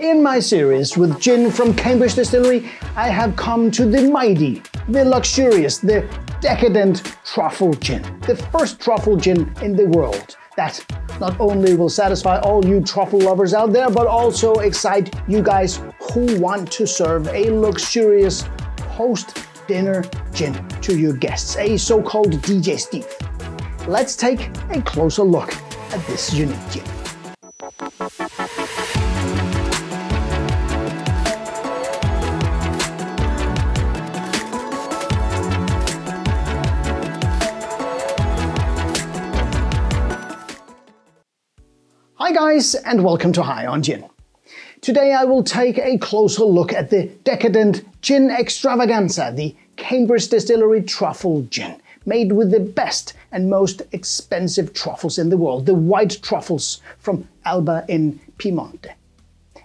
In my series with gin from Cambridge Distillery, I have come to the mighty, the luxurious, the decadent truffle gin. The first truffle gin in the world that not only will satisfy all you truffle lovers out there, but also excite you guys who want to serve a luxurious post dinner gin to your guests, a so called digestif. Let's take a closer look at this unique gin. Hi guys and welcome to High on Gin. Today I will take a closer look at the decadent gin extravaganza, the Cambridge Distillery Truffle Gin, made with the best and most expensive truffles in the world, the white truffles from Alba in Piemonte.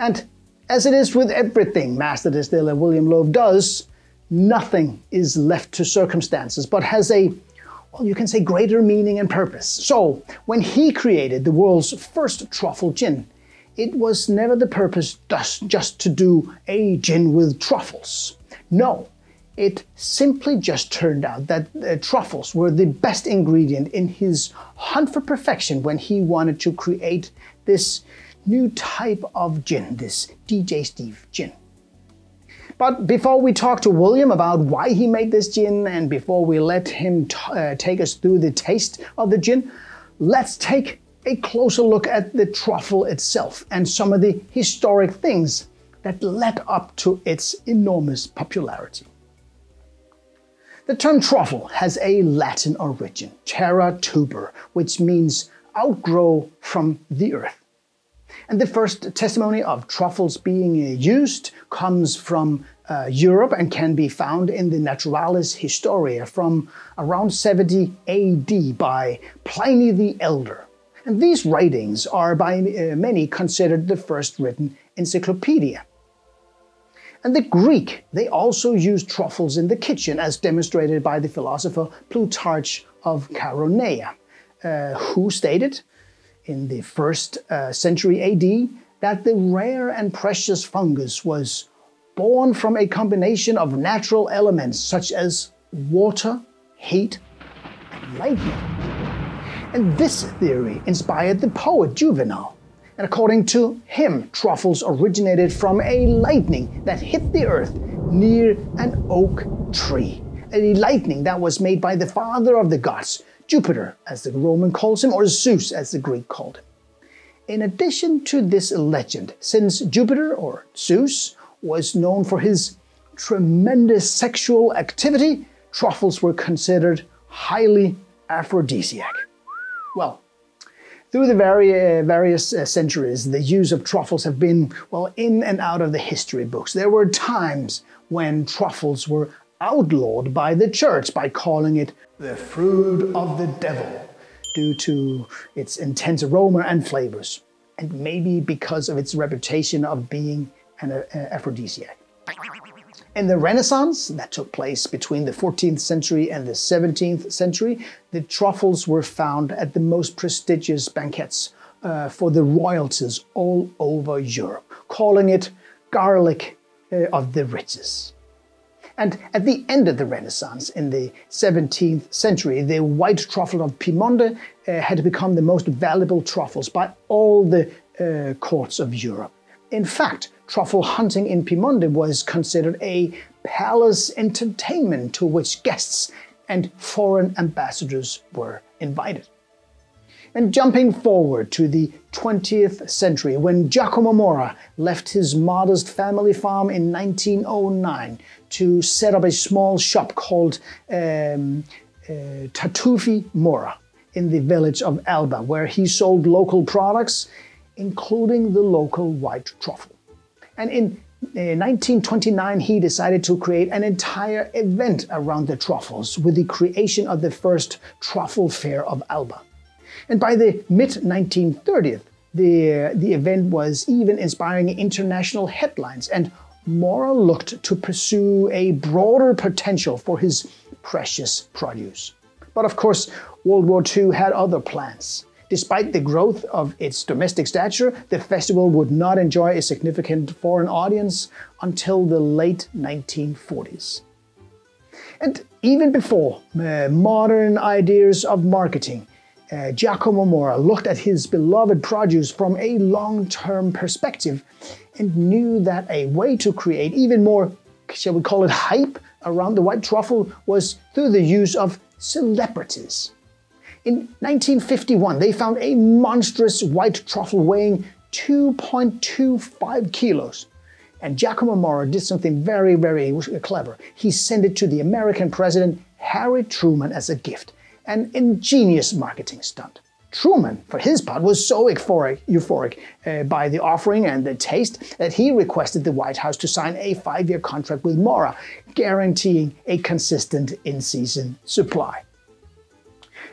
And as it is with everything Master Distiller William Lowe does, nothing is left to circumstances, but has a well, you can say greater meaning and purpose. So, when he created the world's first truffle gin, it was never the purpose just to do a gin with truffles. No, it simply just turned out that uh, truffles were the best ingredient in his hunt for perfection when he wanted to create this new type of gin, this digestif gin. But before we talk to William about why he made this gin and before we let him uh, take us through the taste of the gin, let's take a closer look at the truffle itself and some of the historic things that led up to its enormous popularity. The term truffle has a Latin origin, terra tuber, which means outgrow from the earth. And the first testimony of truffles being used comes from uh, Europe and can be found in the Naturalis Historia from around 70 AD by Pliny the Elder. And these writings are by uh, many considered the first written encyclopedia. And the Greek, they also used truffles in the kitchen, as demonstrated by the philosopher Plutarch of Chaeronea, uh, who stated in the first uh, century AD that the rare and precious fungus was born from a combination of natural elements such as water, heat, and lightning. And this theory inspired the poet Juvenal. And according to him, truffles originated from a lightning that hit the earth near an oak tree. A lightning that was made by the father of the gods, Jupiter, as the Roman calls him, or Zeus, as the Greek called him. In addition to this legend, since Jupiter, or Zeus, was known for his tremendous sexual activity, truffles were considered highly aphrodisiac. Well, through the vari various uh, centuries, the use of truffles have been, well, in and out of the history books. There were times when truffles were outlawed by the church by calling it the fruit of the devil due to its intense aroma and flavors, and maybe because of its reputation of being an uh, aphrodisiac. In the Renaissance, that took place between the 14th century and the 17th century, the truffles were found at the most prestigious banquets uh, for the royalties all over Europe, calling it garlic uh, of the riches. And at the end of the Renaissance, in the 17th century, the white truffle of Piemonte uh, had become the most valuable truffles by all the uh, courts of Europe. In fact, truffle hunting in Piemonte was considered a palace entertainment to which guests and foreign ambassadors were invited. And jumping forward to the 20th century, when Giacomo Morra left his modest family farm in 1909 to set up a small shop called um, uh, Tartufi Morra in the village of Alba, where he sold local products including the local white truffle. And in uh, 1929, he decided to create an entire event around the truffles with the creation of the first truffle fair of Alba. And by the mid 1930s, the, the event was even inspiring international headlines, and Morra looked to pursue a broader potential for his precious produce. But of course, World War II had other plans. Despite the growth of its domestic stature, the festival would not enjoy a significant foreign audience until the late 1940s. And even before uh, modern ideas of marketing, uh, Giacomo Morra looked at his beloved produce from a long term perspective and knew that a way to create even more, shall we call it, hype around the white truffle was through the use of celebrities. In 1951, they found a monstrous white truffle weighing 2.25 kilos. And Giacomo Morra did something very, very clever. He sent it to the American president Harry Truman as a gift, an ingenious marketing stunt. Truman, for his part, was so euphoric, euphoric uh, by the offering and the taste that he requested the White House to sign a five year contract with Morra, guaranteeing a consistent in season supply.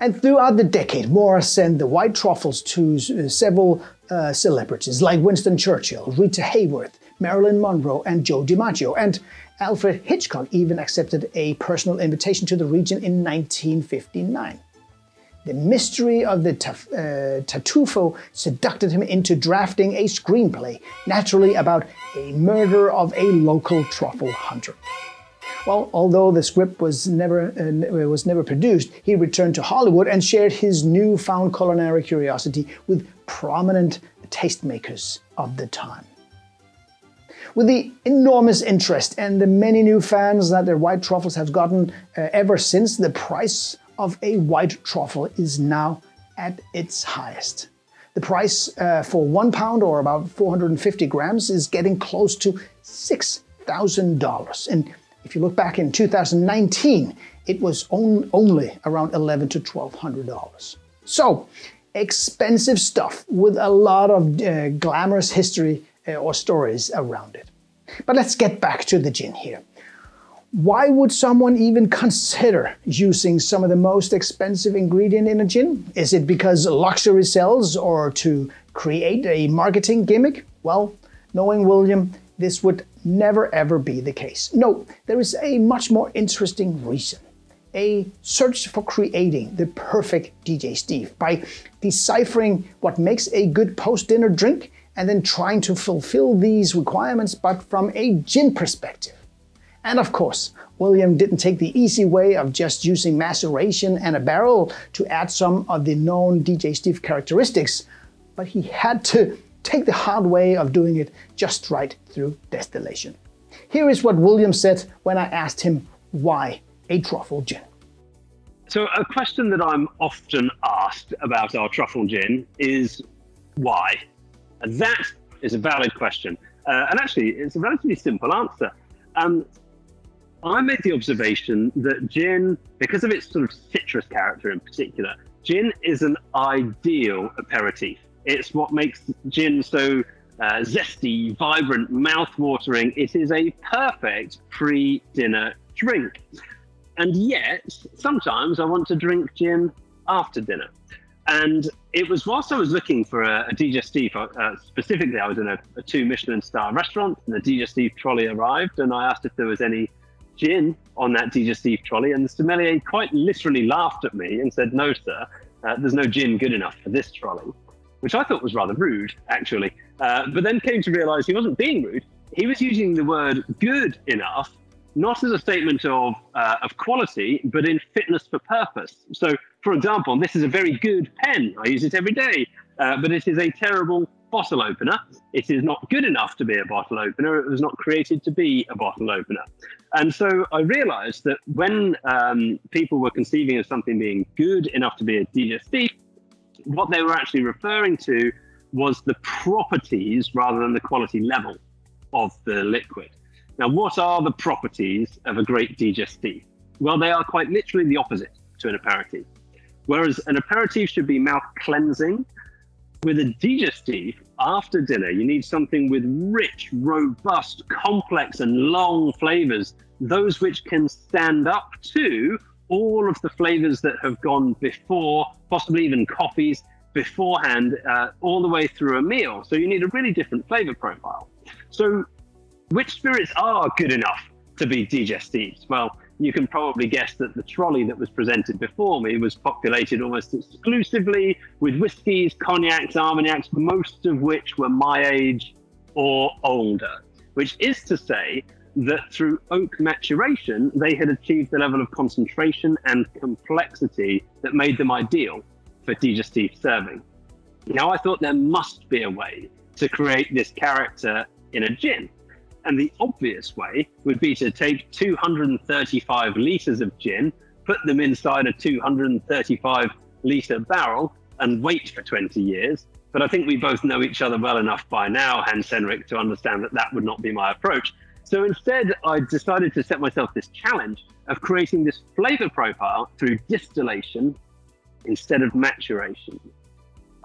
And throughout the decade, Morra sent the white truffles to uh, several uh, celebrities like Winston Churchill, Rita Hayworth, Marilyn Monroe, and Joe DiMaggio. And Alfred Hitchcock even accepted a personal invitation to the region in 1959. The mystery of the uh, Tartufo seduced him into drafting a screenplay, naturally about a murder of a local truffle hunter. Well, although the script was never uh, was never produced, he returned to Hollywood and shared his newfound culinary curiosity with prominent tastemakers of the time. With the enormous interest and the many new fans that their white truffles have gotten uh, ever since, the price of a white truffle is now at its highest. The price uh, for one pound or about 450 grams is getting close to $6,000. And if you look back in 2019, it was on, only around 11 to 1200 dollars. So, expensive stuff with a lot of uh, glamorous history Uh, or stories around it. But let's get back to the gin here. Why would someone even consider using some of the most expensive ingredient in a gin? Is it because luxury sells or to create a marketing gimmick? Well, knowing William, this would never ever be the case. No, there is a much more interesting reason. A search for creating the perfect digestif by deciphering what makes a good post dinner drink and then trying to fulfill these requirements, but from a gin perspective. And of course, William didn't take the easy way of just using maceration and a barrel to add some of the known digestif characteristics, but he had to take the hard way of doing it just right through distillation. Here is what William said when I asked him why a truffle gin. So, a question that I'm often asked about our truffle gin is why? That is a valid question. Uh, and actually, it's a relatively simple answer. Um, I made the observation that gin, because of its sort of citrus character in particular, gin is an ideal aperitif. It's what makes gin so uh, zesty, vibrant, mouth-watering. It is a perfect pre-dinner drink. And yet, sometimes I want to drink gin after dinner. And it was whilst I was looking for a, a digestif, uh, specifically, I was in a, a, two Michelin star restaurant, and the digestif trolley arrived, and I asked if there was any gin on that digestif trolley, and the sommelier quite literally laughed at me and said, "No, sir, uh, there's no gin good enough for this trolley," which I thought was rather rude, actually. Uh, but then came to realise he wasn't being rude; he was using the word "good enough." Not as a statement of uh, of quality, but in fitness for purpose. So for example, this is a very good pen. I use it every day, uh, but it is a terrible bottle opener. It is not good enough to be a bottle opener. It was not created to be a bottle opener. And so I realized that when um, people were conceiving of something being good enough to be a digestif, what they were actually referring to was the properties rather than the quality level of the liquid. Now, what are the properties of a great digestif? Well, they are quite literally the opposite to an aperitif. Whereas an aperitif should be mouth cleansing. With a digestif, after dinner, you need something with rich, robust, complex, and long flavors, those which can stand up to all of the flavors that have gone before, possibly even coffees beforehand, uh, all the way through a meal. So you need a really different flavor profile. So, which spirits are good enough to be digestifs? Well, you can probably guess that the trolley that was presented before me was populated almost exclusively with whiskies, cognacs, armagnacs, most of which were my age or older, which is to say that through oak maturation, they had achieved the level of concentration and complexity that made them ideal for digestif serving. Now, I thought there must be a way to create this character in a gin. And the obvious way would be to take 235 litres of gin, put them inside a 235 litre barrel, and wait for 20 years. But I think we both know each other well enough by now, Hans Henrik, to understand that that would not be my approach. So instead, I decided to set myself this challenge of creating this flavor profile through distillation instead of maturation.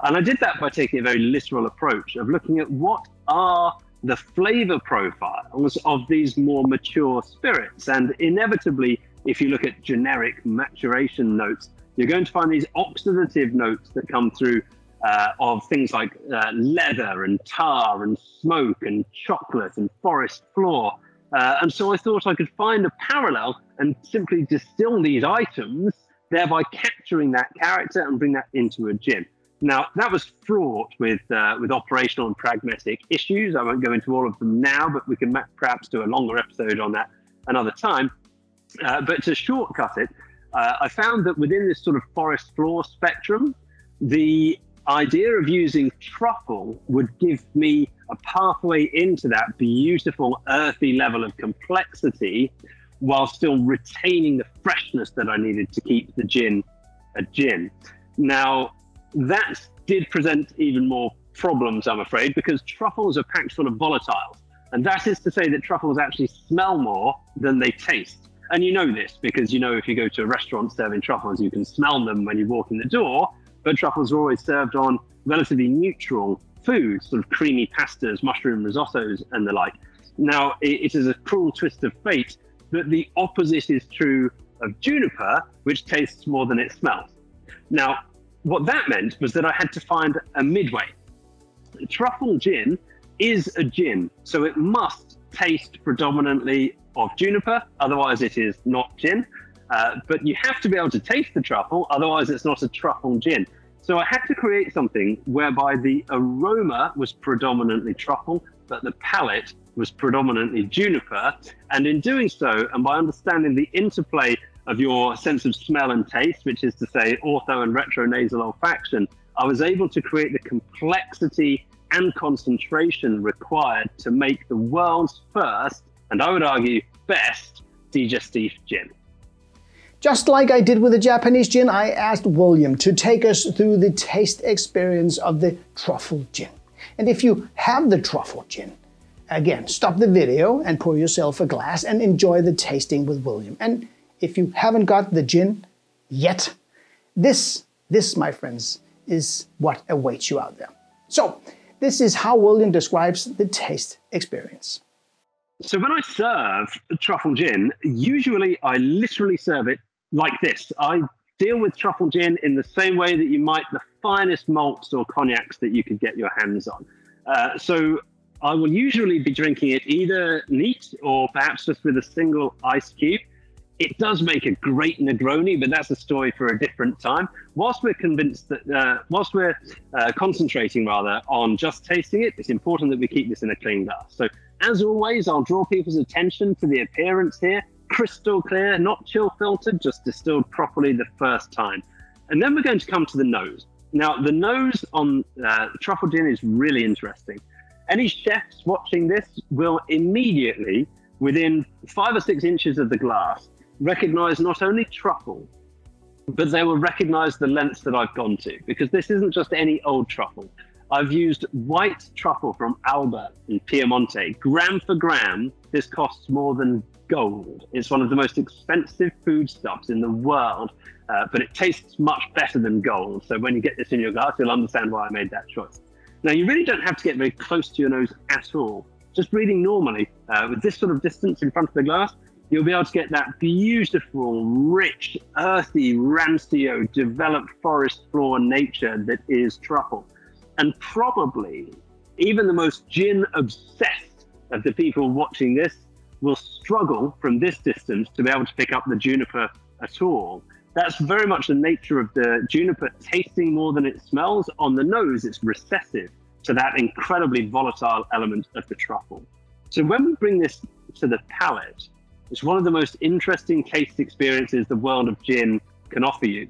And I did that by taking a very literal approach of looking at what are the flavor profiles of these more mature spirits. And inevitably, if you look at generic maturation notes, you're going to find these oxidative notes that come through uh, of things like uh, leather and tar and smoke and chocolate and forest floor. Uh, and so I thought I could find a parallel and simply distill these items, thereby capturing that character and bring that into a gin. Now, that was fraught with, uh, with operational and pragmatic issues. I won't go into all of them now, but we can perhaps do a longer episode on that another time. Uh, but to shortcut it, uh, I found that within this sort of forest floor spectrum, the idea of using truffle would give me a pathway into that beautiful earthy level of complexity while still retaining the freshness that I needed to keep the gin a gin. Now, that did present even more problems, I'm afraid, because truffles are packed full of volatiles. And that is to say that truffles actually smell more than they taste. And you know this because you know if you go to a restaurant serving truffles, you can smell them when you walk in the door. But truffles are always served on relatively neutral foods, sort of creamy pastas, mushroom risottos, and the like. Now, it is a cruel twist of fate that the opposite is true of juniper, which tastes more than it smells. Now, what that meant was that I had to find a midway. Truffle gin is a gin, so it must taste predominantly of juniper, otherwise, it is not gin. Uh, but you have to be able to taste the truffle, otherwise, it's not a truffle gin. So I had to create something whereby the aroma was predominantly truffle, but the palate was predominantly juniper. And in doing so, and by understanding the interplay of your sense of smell and taste, which is to say ortho and retronasal olfaction, I was able to create the complexity and concentration required to make the world's first, and I would argue best, digestif gin. Just like I did with the Japanese gin, I asked William to take us through the taste experience of the truffle gin. And if you have the truffle gin, again, stop the video and pour yourself a glass and enjoy the tasting with William. And if you haven't got the gin yet, this, this, my friends, is what awaits you out there. So, this is how William describes the taste experience. So, when I serve truffle gin, usually I literally serve it like this. I deal with truffle gin in the same way that you might the finest malts or cognacs that you could get your hands on. Uh, so, I will usually be drinking it either neat or perhaps just with a single ice cube. It does make a great Negroni, but that's a story for a different time. Whilst we're convinced that, uh, whilst we're uh, concentrating rather on just tasting it, it's important that we keep this in a clean glass. So, as always, I'll draw people's attention to the appearance here. Crystal clear, not chill filtered, just distilled properly the first time. And then we're going to come to the nose. Now, the nose on uh, truffle gin is really interesting. Any chefs watching this will immediately, within five or six inches of the glass, recognize not only truffle, but they will recognize the lengths that I've gone to because this isn't just any old truffle. I've used white truffle from Alba in Piemonte. Gram for gram, this costs more than gold. It's one of the most expensive foodstuffs in the world, uh, but it tastes much better than gold. So when you get this in your glass, you'll understand why I made that choice. Now, you really don't have to get very close to your nose at all. Just breathing normally uh, with this sort of distance in front of the glass, you'll be able to get that beautiful, rich, earthy, rancio, developed forest floor nature that is truffle. And probably even the most gin obsessed of the people watching this will struggle from this distance to be able to pick up the juniper at all. That's very much the nature of the juniper tasting more than it smells. On the nose, it's recessive to that incredibly volatile element of the truffle. So when we bring this to the palate, it's one of the most interesting taste experiences the world of gin can offer you.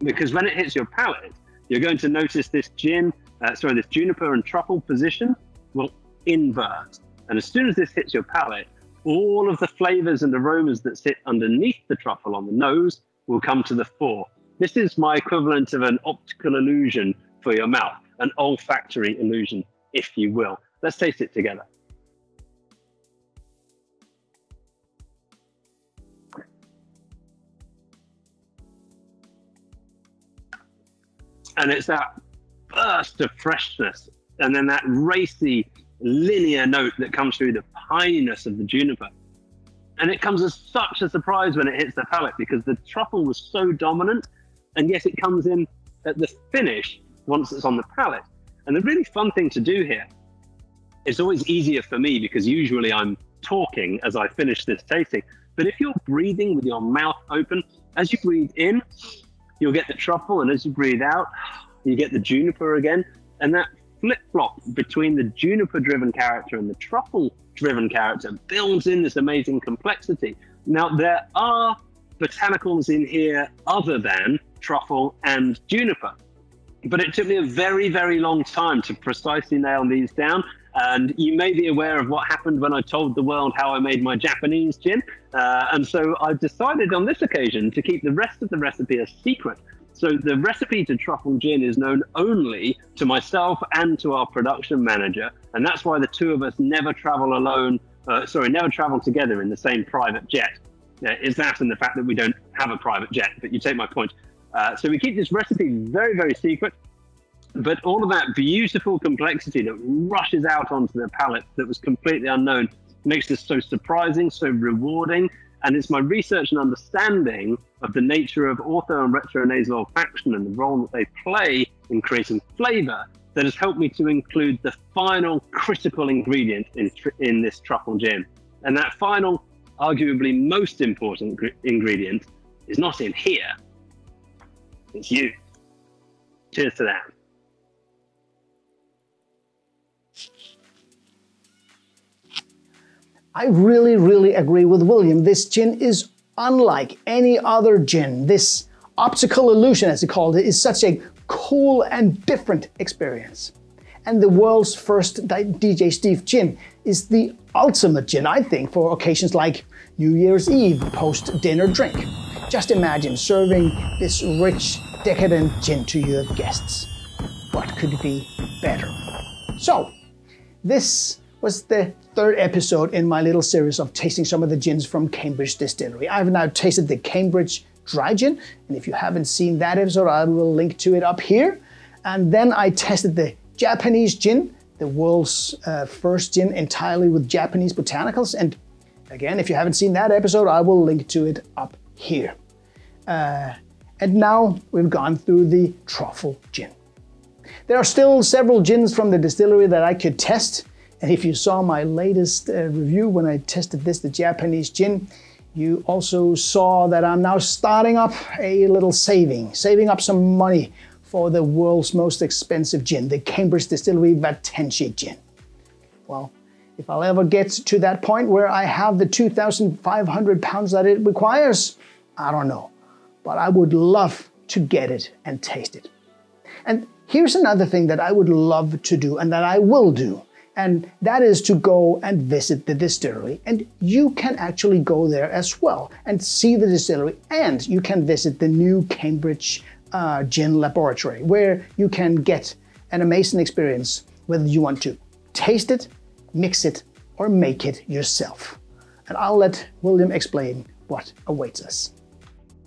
Because when it hits your palate, you're going to notice this gin, uh, sorry, this juniper and truffle position will invert. And as soon as this hits your palate, all of the flavors and aromas that sit underneath the truffle on the nose will come to the fore. This is my equivalent of an optical illusion for your mouth, an olfactory illusion, if you will. Let's taste it together. And it's that burst of freshness and then that racy linear note that comes through the pininess of the juniper. And it comes as such a surprise when it hits the palate because the truffle was so dominant, and yet it comes in at the finish once it's on the palate. And the really fun thing to do here, it's always easier for me because usually I'm talking as I finish this tasting. But if you're breathing with your mouth open, as you breathe in, you'll get the truffle, and as you breathe out, you get the juniper again. And that flip flop between the juniper driven character and the truffle driven character builds in this amazing complexity. Now, there are botanicals in here other than truffle and juniper, but it took me a very, very long time to precisely nail these down. And you may be aware of what happened when I told the world how I made my Japanese gin. Uh, and so I've decided on this occasion to keep the rest of the recipe a secret so the recipe to truffle gin is known only to myself and to our production manager, and that's why the two of us never travel alone. Uh, sorry, never travel together in the same private jet. Uh, is that and the fact that we don't have a private jet? But you take my point. Uh, so we keep this recipe very, very secret. But all of that beautiful complexity that rushes out onto the palate that was completely unknown makes this so surprising, so rewarding, and it's my research and understanding of the nature of ortho and retronasal olfaction and the role that they play in creating flavor that has helped me to include the final critical ingredient in, in this truffle gin. And that final, arguably most important ingredient is not in here, it's you. Cheers to that. I really, really agree with William. This gin is unlike any other gin. This optical illusion, as he called it, is such a cool and different experience. And the world's first digestif gin is the ultimate gin, I think, for occasions like New Year's Eve post dinner drink. Just imagine serving this rich, decadent gin to your guests. What could be better? So, this was the third episode in my little series of tasting some of the gins from Cambridge Distillery. I've now tasted the Cambridge Dry Gin, and if you haven't seen that episode, I will link to it up here. And then I tested the Japanese gin, the world's uh, first gin entirely with Japanese botanicals. And again, if you haven't seen that episode, I will link to it up here. Uh, and now we've gone through the truffle gin. There are still several gins from the distillery that I could test, and if you saw my latest uh, review when I tested this, the Japanese gin, you also saw that I'm now starting up a little saving, saving up some money for the world's most expensive gin, the Cambridge Distillery Watenshi gin. Well, if I'll ever get to that point where I have the 2,500 pounds that it requires, I don't know. But I would love to get it and taste it. And here's another thing that I would love to do and that I will do and that is to go and visit the distillery. And you can actually go there as well and see the distillery, and you can visit the new Cambridge uh, Gin Laboratory, where you can get an amazing experience whether you want to taste it, mix it, or make it yourself. And I'll let William explain what awaits us.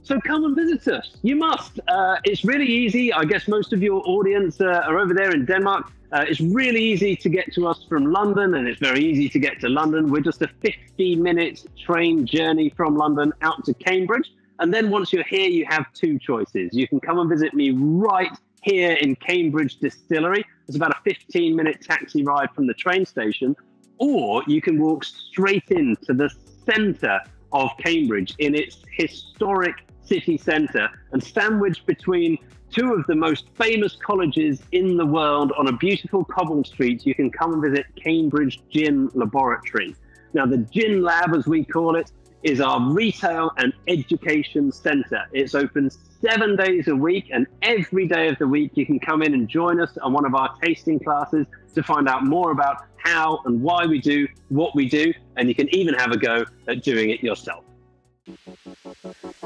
So come and visit us. You must. Uh, it's really easy. I guess most of your audience uh, are over there in Denmark. Uh, it's really easy to get to us from London, and it's very easy to get to London. We're just a 50 minute train journey from London out to Cambridge. And then once you're here, you have two choices. You can come and visit me right here in Cambridge Distillery. It's about a 15 minute taxi ride from the train station. or you can walk straight into the centre of Cambridge in its historic city centre and sandwiched between two of the most famous colleges in the world on a beautiful cobbled street, you can come and visit Cambridge Gin Laboratory. Now, the Gin Lab, as we call it, is our retail and education centre. It's open seven days a week, and every day of the week you can come in and join us on one of our tasting classes to find out more about how and why we do what we do, and you can even have a go at doing it yourself.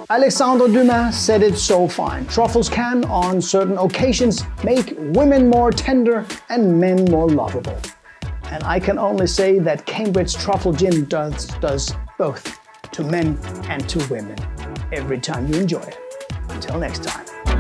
Alexandre Dumas said it so fine. Truffles can, on certain occasions, make women more tender and men more lovable. And I can only say that Cambridge Truffle Gin does, does both to men and to women every time you enjoy it. Until next time.